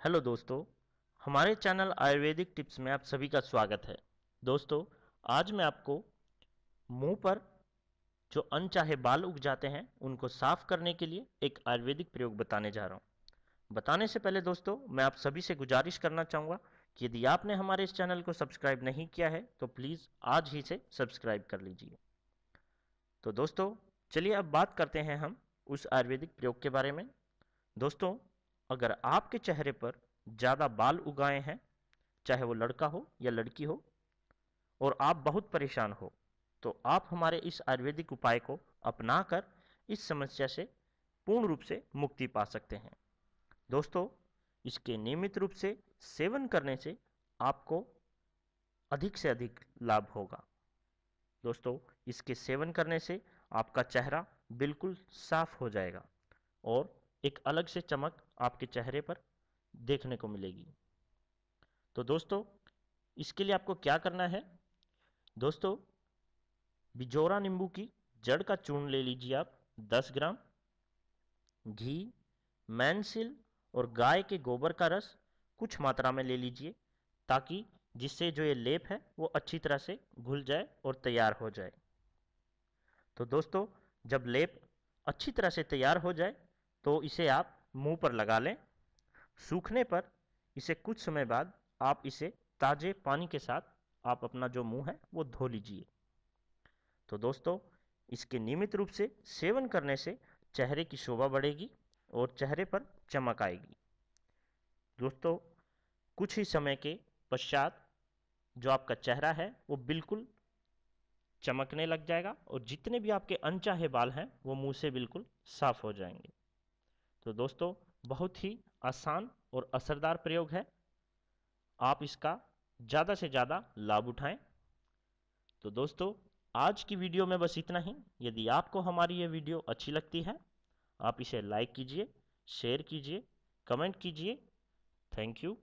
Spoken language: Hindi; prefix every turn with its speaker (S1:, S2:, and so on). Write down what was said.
S1: हेलो दोस्तों, हमारे चैनल आयुर्वेदिक टिप्स में आप सभी का स्वागत है। दोस्तों, आज मैं आपको मुँह पर जो अनचाहे बाल उग जाते हैं, उनको साफ़ करने के लिए एक आयुर्वेदिक प्रयोग बताने जा रहा हूँ। बताने से पहले दोस्तों, मैं आप सभी से गुजारिश करना चाहूँगा कि यदि आपने हमारे इस चैनल को सब्सक्राइब नहीं किया है तो प्लीज़ आज ही से सब्सक्राइब कर लीजिए। तो दोस्तों, चलिए अब बात करते हैं हम उस आयुर्वेदिक प्रयोग के बारे में। दोस्तों अगर आपके चेहरे पर ज़्यादा बाल उगाए हैं, चाहे वो लड़का हो या लड़की हो, और आप बहुत परेशान हो तो आप हमारे इस आयुर्वेदिक उपाय को अपनाकर इस समस्या से पूर्ण रूप से मुक्ति पा सकते हैं। दोस्तों, इसके नियमित रूप से सेवन करने से आपको अधिक से अधिक लाभ होगा। दोस्तों, इसके सेवन करने से आपका चेहरा बिल्कुल साफ़ हो जाएगा और एक अलग से चमक आपके चेहरे पर देखने को मिलेगी। तो दोस्तों, इसके लिए आपको क्या करना है? दोस्तों, बिजोरा नींबू की जड़ का चूर्ण ले लीजिए आप 10 ग्राम। घी, मैनसिल और गाय के गोबर का रस कुछ मात्रा में ले लीजिए, ताकि जिससे जो ये लेप है, वो अच्छी तरह से घुल जाए और तैयार हो जाए। तो दोस्तों, जब लेप अच्छी तरह से तैयार हो जाए तो इसे आप मुँह पर लगा लें। सूखने पर इसे कुछ समय बाद आप इसे ताज़े पानी के साथ आप अपना जो मुँह है, वो धो लीजिए। तो दोस्तों, इसके नियमित रूप से सेवन करने से चेहरे की शोभा बढ़ेगी और चेहरे पर चमक आएगी। दोस्तों, कुछ ही समय के पश्चात जो आपका चेहरा है, वो बिल्कुल चमकने लग जाएगा और जितने भी आपके अनचाहे बाल हैं, वो मुँह से बिल्कुल साफ़ हो जाएँगे। तो दोस्तों, बहुत ही आसान और असरदार प्रयोग है। आप इसका ज़्यादा से ज़्यादा लाभ उठाएँ। तो दोस्तों, आज की वीडियो में बस इतना ही। यदि आपको हमारी ये वीडियो अच्छी लगती है, आप इसे लाइक कीजिए, शेयर कीजिए, कमेंट कीजिए। Thank you.